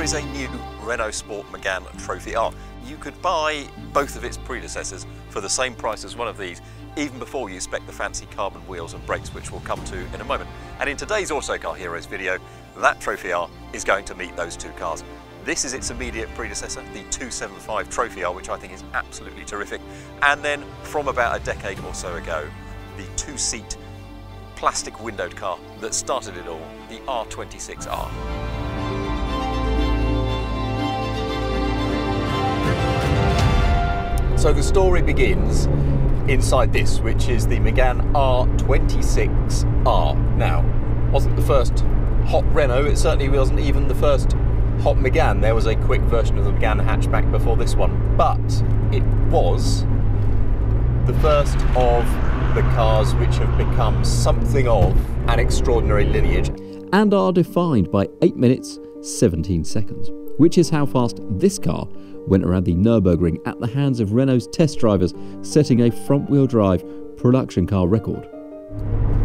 there is a new Renault Sport Megane Trophy R. You could buy both of its predecessors for the same price as one of these, even before you spec the fancy carbon wheels and brakes, which we'll come to in a moment. And in today's Autocar Heroes video, that Trophy R is going to meet those two cars. This is its immediate predecessor, the 275 Trophy R, which I think is absolutely terrific. And then from about a decade or so ago, the two-seat plastic windowed car that started it all, the R26R. So the story begins inside this, which is the Megane R26R. Now, wasn't the first hot Renault, it certainly wasn't even the first hot Megane. There was a quick version of the Megane hatchback before this one, but it was the first of the cars which have become something of an extraordinary lineage. and are defined by 8 minutes 17 seconds, which is how fast this car went around the Nürburgring at the hands of Renault's test drivers, setting a front wheel drive production car record.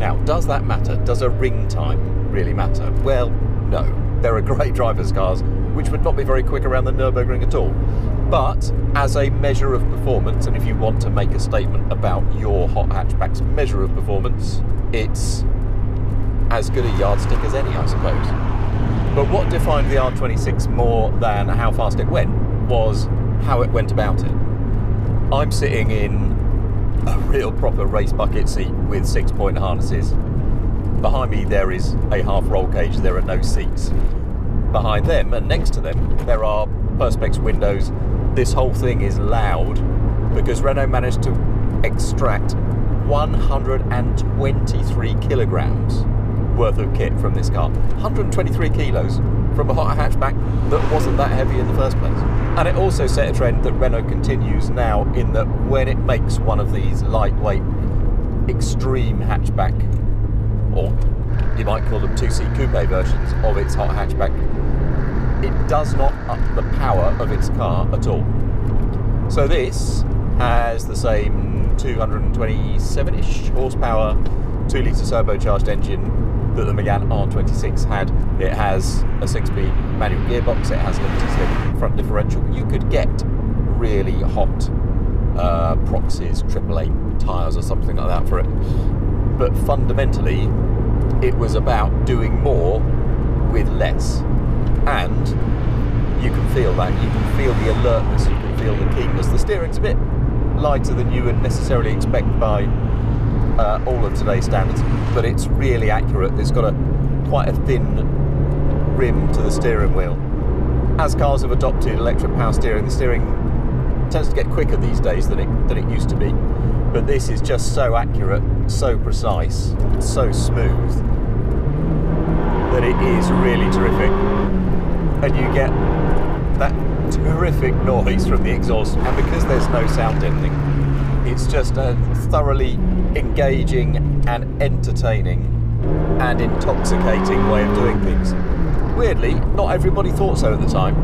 Now, does that matter? Does a ring time really matter? Well, no. There are great drivers' cars which would not be very quick around the Nürburgring at all. But as a measure of performance, and if you want to make a statement about your hot hatchback's measure of performance, it's as good a yardstick as any, I suppose. But what defined the R26 more than how fast it went was how it went about it. I'm sitting in a real proper race bucket seat with six point harnesses. Behind me, there is a half roll cage, there are no seats. Behind them and next to them, there are Perspex windows. This whole thing is loud because Renault managed to extract 123 kilograms worth of kit from this car. 123 kilos from a hot hatchback that wasn't that heavy in the first place. And it also set a trend that Renault continues now in that when it makes one of these lightweight, extreme hatchback, or you might call them two-seat coupe versions of its hot hatchback, it does not up the power of its car at all. So this has the same 227-ish horsepower, 2-litre turbocharged engine that the Megane R26 had. It has a 6-speed manual gearbox, it has limited slip front differential. You could get really hot uh, Proxes AAA tyres or something like that for it. But fundamentally, it was about doing more with less. And you can feel that. You can feel the alertness, you can feel the keenness. The steering's a bit lighter than you would necessarily expect by uh, all of today's standards, but it's really accurate. It's got a quite a thin rim to the steering wheel. As cars have adopted electric power steering, the steering tends to get quicker these days than it than it used to be. But this is just so accurate, so precise, so smooth that it is really terrific. And you get that terrific noise from the exhaust, and because there's no sound deadening, it's just a thoroughly engaging and entertaining and intoxicating way of doing things. Weirdly, not everybody thought so at the time.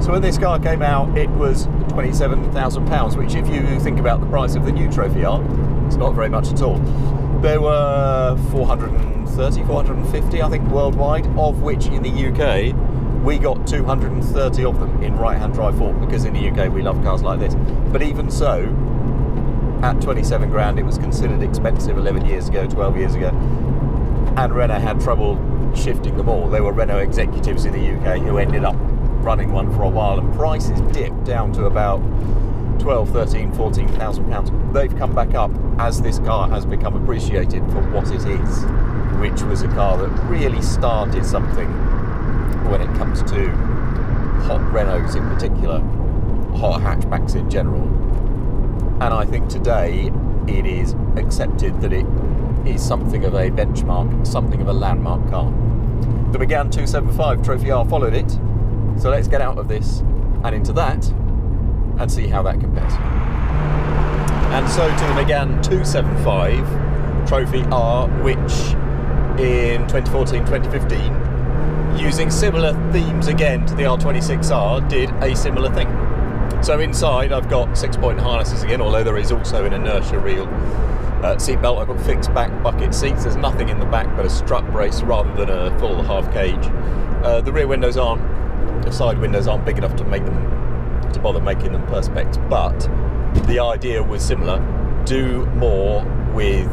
So when this car came out, it was £27,000, which if you think about the price of the new Trophy R, it's not very much at all. There were 430, 450, I think, worldwide, of which in the UK we got 230 of them in right-hand drive form because in the UK we love cars like this. But even so, at 27 grand, it was considered expensive 11 years ago, 12 years ago, and Renault had trouble shifting them all. There were Renault executives in the UK who ended up running one for a while, and prices dipped down to about 12, 13, 14,000 pounds. They've come back up as this car has become appreciated for what it is, which was a car that really started something when it comes to hot Renaults in particular, hot hatchbacks in general. And I think today it is accepted that it is something of a benchmark, something of a landmark car. The Megane 275 Trophy R followed it, so let's get out of this and into that and see how that compares. And so to the Megane 275 Trophy R, which in 2014 2015, using similar themes again to the R26R, did a similar thing. So inside I've got six point harnesses again, although there is also an inertia reel uh, seat belt. I've got fixed back bucket seats. There's nothing in the back but a strut brace rather than a full half cage. Uh, the rear windows aren't the side windows aren't big enough to make them to bother making them perspex, but the idea was similar. Do more with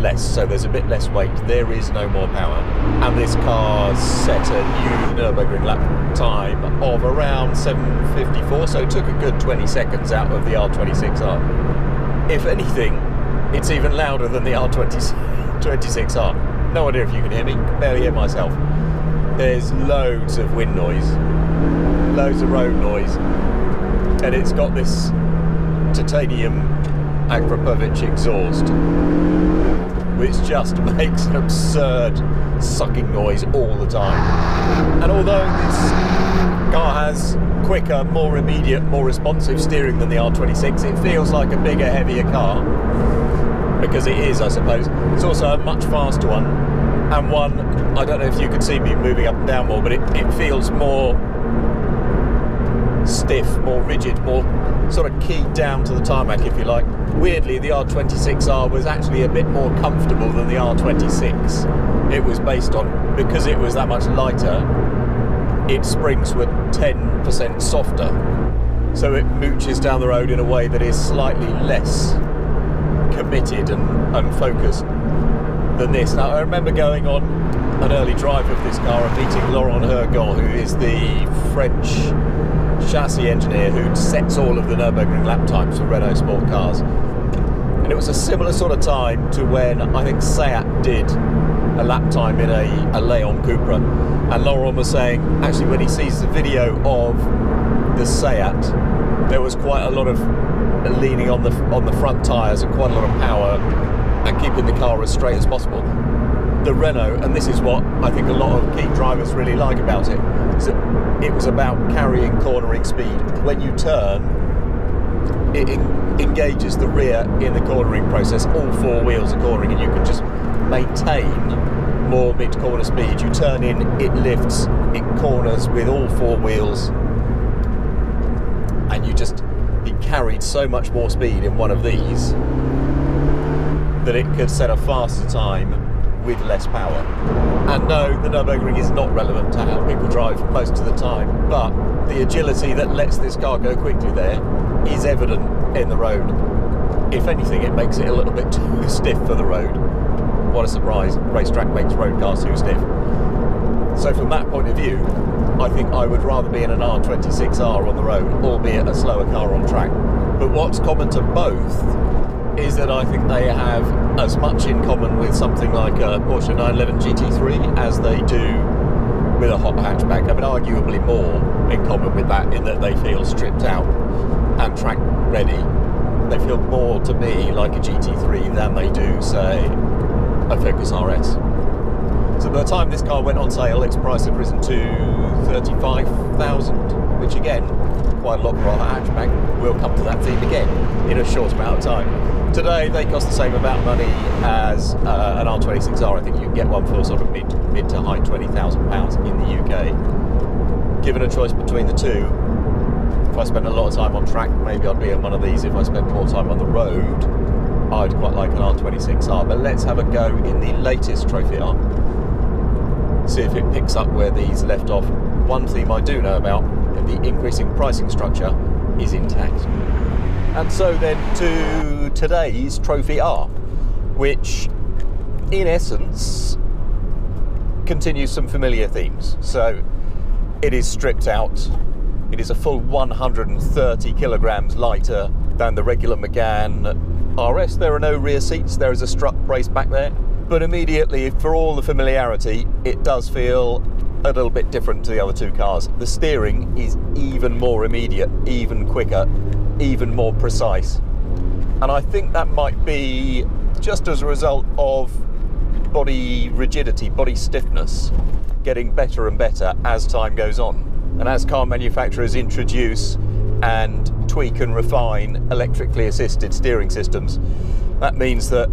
less, so there's a bit less weight. There is no more power, and this car set a new Nurburgring lap time of around 7:54. So it took a good 20 seconds out of the R26R. If anything, it's even louder than the R26R. No idea if you can hear me. Barely hear myself. There's loads of wind noise, loads of road noise, and it's got this titanium Akrapovic exhaust, which just makes an absurd sucking noise all the time. And although this car has quicker, more immediate, more responsive steering than the R26, it feels like a bigger, heavier car because it is, I suppose. It's also a much faster one, and one I don't know if you could see me moving up and down more, but it, it feels more stiff, more rigid, more sort of keyed down to the tarmac, if you like. Weirdly, the R26R was actually a bit more comfortable than the R26. It was based on, because it was that much lighter, its springs were 10% softer. So it mooches down the road in a way that is slightly less committed and, and focused than this. Now, I remember going on an early drive of this car and meeting Laurent Hurgon, who is the French chassis engineer who sets all of the Nürburgring lap times for Renault sport cars. And it was a similar sort of time to when I think Seat did a lap time in a, a Leon Cupra. And Laurent was saying, actually, when he sees the video of the Seat, there was quite a lot of leaning on the on the front tyres and quite a lot of power and keeping the car as straight as possible. The Renault, and this is what I think a lot of key drivers really like about it, is that it was about carrying cornering speed. When you turn, it en- engages the rear in the cornering process. All four wheels are cornering, and you can just maintain more mid-corner speed. You turn in, it lifts, it corners with all four wheels, and you just it carried so much more speed in one of these that it could set a faster time with less power. And no, the Nürburgring is not relevant to how people drive most of the time, but the agility that lets this car go quickly there is evident in the road. If anything, it makes it a little bit too stiff for the road. What a surprise, racetrack makes road cars too stiff. So from that point of view, I think I would rather be in an R26R on the road, albeit a slower car on track. But what's common to both is that I think they have as much in common with something like a Porsche 911 GT3 as they do with a hot hatchback. I mean, arguably more in common with that in that they feel stripped out and track ready. They feel more to me like a GT3 than they do, say, a Focus RS. So by the time this car went on sale, its price had risen to 35,000, which again, quite a lot for a hatchback. We'll come to that theme again in a short amount of time. Today they cost the same amount of money as uh, an R26R. I think you can get one for sort of mid, mid to high £20,000 in the UK. Given a choice between the two, if I spent a lot of time on track, maybe I'd be in one of these. If I spent more time on the road, I'd quite like an R26R. But let's have a go in the latest Trophy R see if it picks up where these left off. One theme I do know about, the increasing pricing structure is intact. And so then to today's Trophy R, which in essence continues some familiar themes. So it is stripped out, it is a full 130 kilograms lighter than the regular Megane RS. There are no rear seats, there is a strut brace back there but immediately, for all the familiarity, it does feel a little bit different to the other two cars. The steering is even more immediate, even quicker, even more precise. And I think that might be just as a result of body rigidity, body stiffness getting better and better as time goes on. And as car manufacturers introduce and tweak and refine electrically assisted steering systems, that means that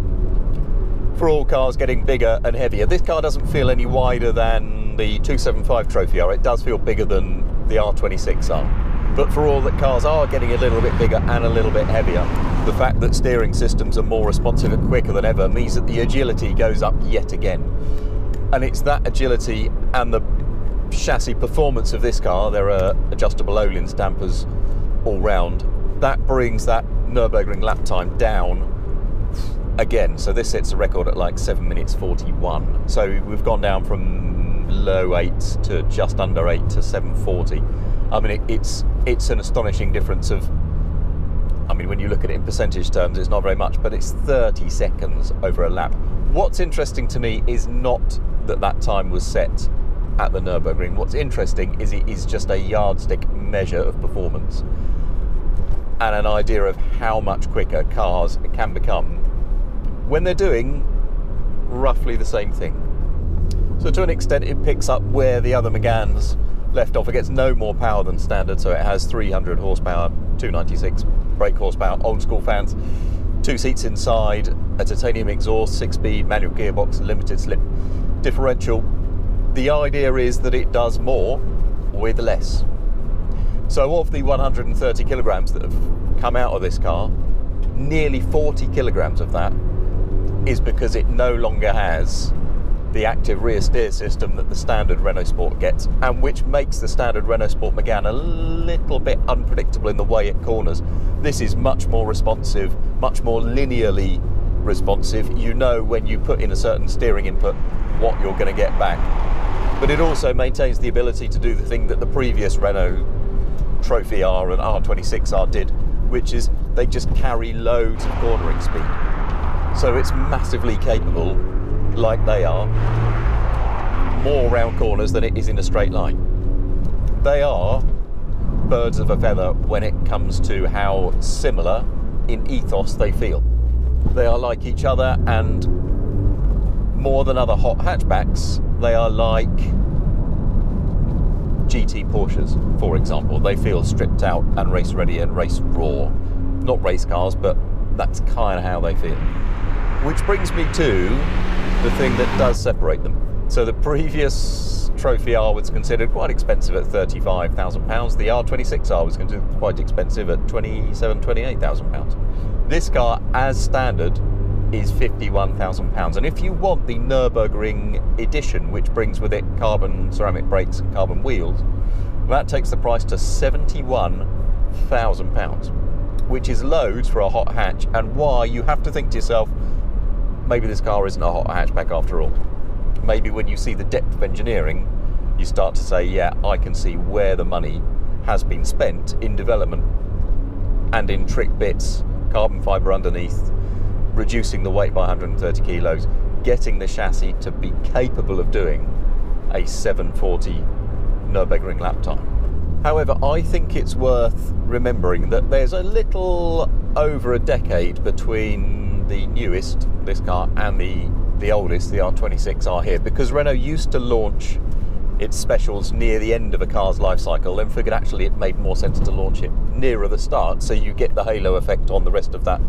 for all cars getting bigger and heavier. This car doesn't feel any wider than the 275 Trophy R. It does feel bigger than the R26R. But for all that cars are getting a little bit bigger and a little bit heavier, the fact that steering systems are more responsive and quicker than ever means that the agility goes up yet again. And it's that agility and the chassis performance of this car, there are adjustable Öhlins dampers all round. That brings that Nürburgring lap time down again. So this sets a record at like 7 minutes 41. So we've gone down from low 8 to just under 8 to 740. I mean, it, it's it's an astonishing difference of. I mean, when you look at it in percentage terms, it's not very much, but it's 30 seconds over a lap. What's interesting to me is not that that time was set at the Nürburgring. What's interesting is it is just a yardstick measure of performance and an idea of how much quicker cars can become when they're doing roughly the same thing. So to an extent, it picks up where the other Meganes left off. It gets no more power than standard, so it has 300 horsepower, 296 brake horsepower, old school fans, two seats inside, a titanium exhaust, six-speed manual gearbox, limited slip differential. The idea is that it does more with less. So of the 130 kilograms that have come out of this car, nearly 40 kilograms of that is because it no longer has the active rear steer system that the standard Renault Sport gets, and which makes the standard Renault Sport Megane a little bit unpredictable in the way it corners. This is much more responsive, much more linearly responsive. You know when you put in a certain steering input what you're going to get back. But it also maintains the ability to do the thing that the previous Renault Trophy R and R26R did, which is they just carry loads of cornering speed. So it's massively capable, like they are, more round corners than it is in a straight line. They are birds of a feather when it comes to how similar in ethos they feel. They are like each other, and more than other hot hatchbacks, they are like GT Porsches, for example. They feel stripped out and race ready and race raw. Not race cars, but that's kind of how they feel. Which brings me to the thing that does separate them. So the previous Trophy R was considered quite expensive at £35,000. The R26R was considered quite expensive at £27,000, £28,000. This car, as standard, is £51,000. And if you want the Nürburgring edition, which brings with it carbon ceramic brakes and carbon wheels, that takes the price to £71,000, which is loads for a hot hatch, and why you have to think to yourself, maybe this car isn't a hot hatchback after all. Maybe when you see the depth of engineering, you start to say, yeah, I can see where the money has been spent in development and in trick bits, carbon fibre underneath, reducing the weight by 130 kilos, getting the chassis to be capable of doing a 740 Nürburgring lap time. However, I think it's worth remembering that there's a little over a decade between the newest, this car, and the, the oldest, the R26R here, because Renault used to launch its specials near the end of a car's life cycle, then figured actually it made more sense to launch it nearer the start, so you get the halo effect on the rest of that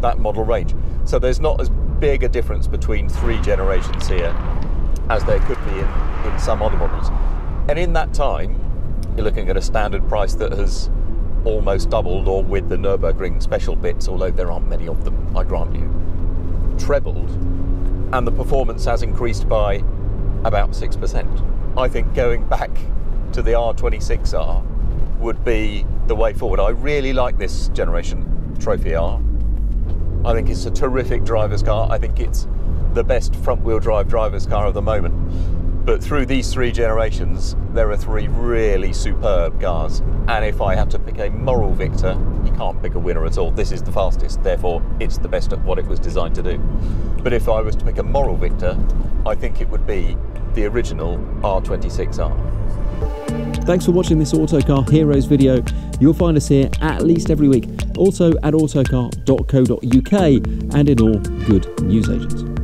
that model range. So there's not as big a difference between three generations here as there could be in, in some other models. And in that time, you're looking at a standard price that has almost doubled, or with the Nürburgring special bits, although there aren't many of them, I grant you, trebled, and the performance has increased by about 6%. I think going back to the R26R would be the way forward. I really like this generation Trophy R. I think it's a terrific driver's car. I think it's the best front wheel drive driver's car of the moment. But through these three generations, there are three really superb cars. And if I had to pick a moral victor, you can't pick a winner at all. This is the fastest, therefore, it's the best at what it was designed to do. But if I was to pick a moral victor, I think it would be the original R26R. Thanks for watching this Autocar Heroes video. You'll find us here at least every week, also at autocar.co.uk and in all good newsagents.